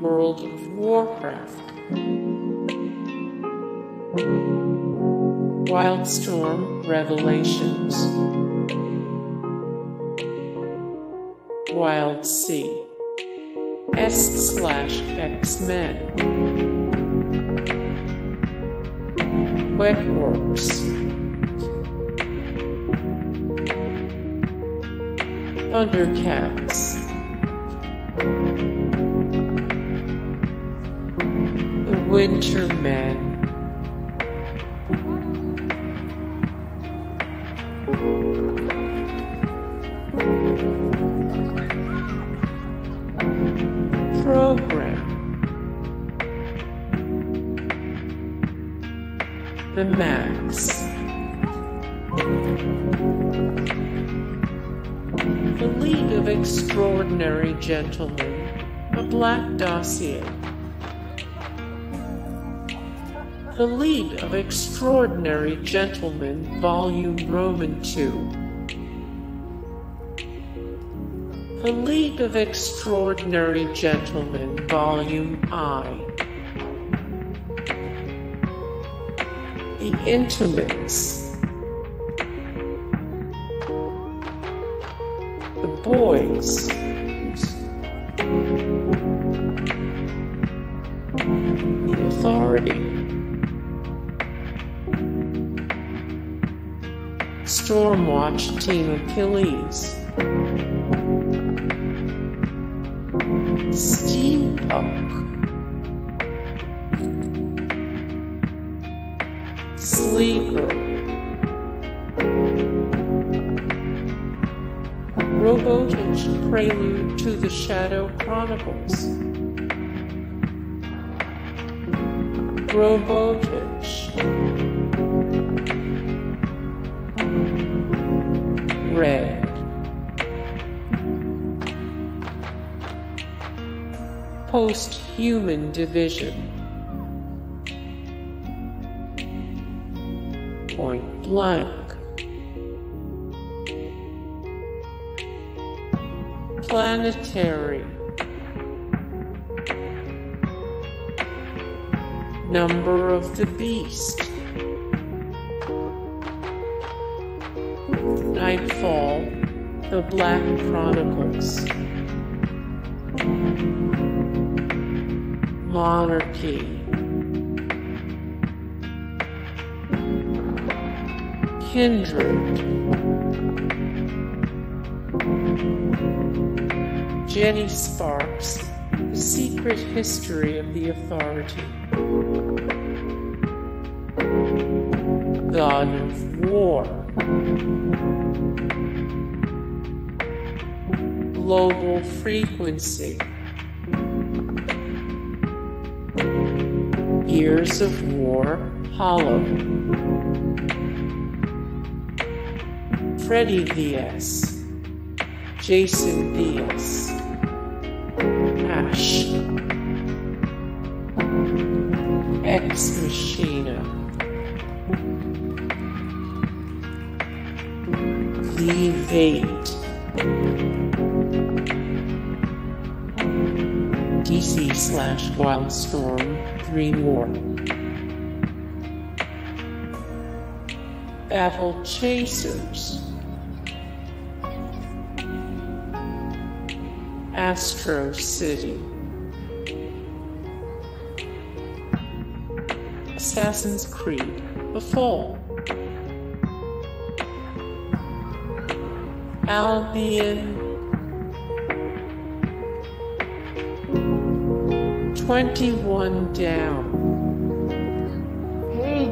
World of Warcraft. Wildstorm Revelations. Wild Sea. S slash X Men. Wetworks. Thundercats. The Winter Men. Programme. The Maxx. The League of Extraordinary Gentlemen. A Black Dossier. The League of Extraordinary Gentlemen, Volume Roman 2. The League of Extraordinary Gentlemen, Volume I. The Intimates. Boys. The Authority. Stormwatch Team Achilles. Steampunk. Sleeper. Robotech Prelude to the Shadow Chronicles. Robotech. Red. Post-human division. Point blank. Planetary. Number of the beast. Nightfall, The Black Chronicles. Monarchy. Kindred. Jenny Sparks, The Secret History of the Authority. God of War. Global Frequency. Gears of War Hollow. Freddy VS. Jason VS. Ash. Ex Machina. The Vade. DC slash Wildstorm DreamWar. Battle Chasers. Astro City. Assassin's Creed The Fall. Albion 21 down.